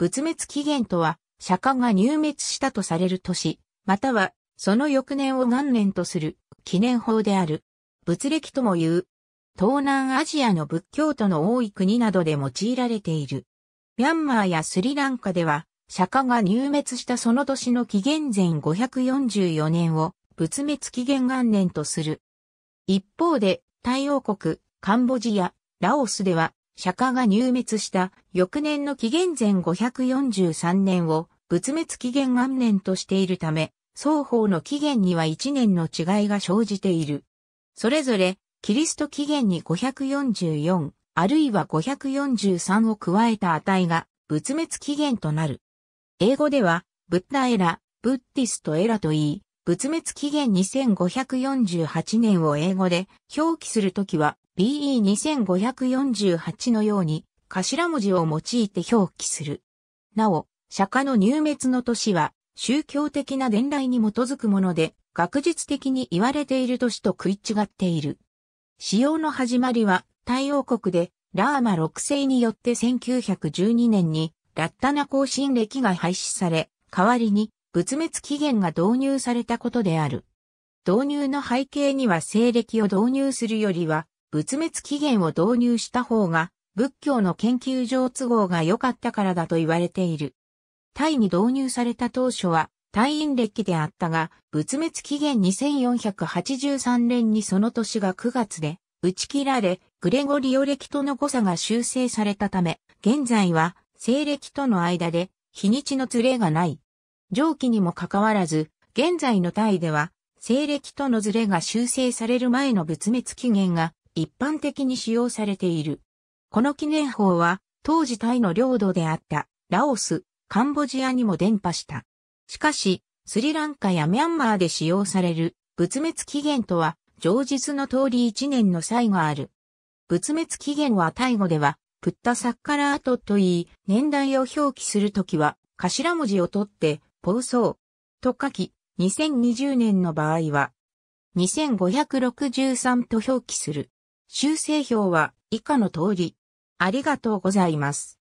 仏滅期限とは、釈迦が入滅したとされる年、または、その翌年を元年とする記念法である。仏歴とも言う。東南アジアの仏教徒の多い国などで用いられている。ミャンマーやスリランカでは、釈迦が入滅したその年の紀元前544年を仏滅紀元元年とする。一方で、太陽国、カンボジア、ラオスでは、釈迦が入滅した翌年の紀元前543年を仏滅紀元元年としているため、双方の紀元には1年の違いが生じている。それぞれ、キリスト紀元に544、あるいは543を加えた値が仏滅紀元となる。英語では、ブッダエラ、ブッディストエラと言い、仏滅紀元2548年を英語で表記するときは BE2548 のように頭文字を用いて表記する。なお、釈迦の入滅の年は宗教的な伝来に基づくもので学術的に言われている年と食い違っている。使用の始まりは太陽国でラーマ6世によって1912年にラッタナ更新歴が廃止され、代わりに仏滅期限が導入されたことである。導入の背景には西暦を導入するよりは仏滅期限を導入した方が仏教の研究上都合が良かったからだと言われている。タイに導入された当初は退院歴であったが、仏滅期限2483年にその年が9月で打ち切られ、グレゴリオ歴との誤差が修正されたため、現在は西暦との間で日にちのズレがない。上記にもかかわらず、現在のタイでは、西暦とのズレが修正される前の仏滅期限が一般的に使用されている。この記念法は、当時タイの領土であったラオス、カンボジアにも伝播した。しかし、スリランカやミャンマーで使用される仏滅期限とは、上述の通り1年の際がある。仏滅期限はタイ語では、プッタサッカラートと言い、年代を表記するときは、頭文字を取って、ポウソーと書き、2020年の場合は、2563と表記する。修正表は以下の通り。ありがとうございます。